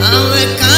Our